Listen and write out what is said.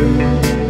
you.